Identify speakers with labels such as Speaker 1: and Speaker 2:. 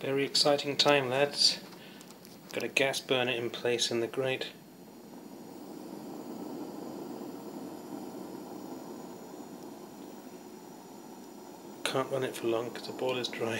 Speaker 1: Very exciting time lads. Got a gas burner in place in the grate. Can't run it for long because the boiler's dry.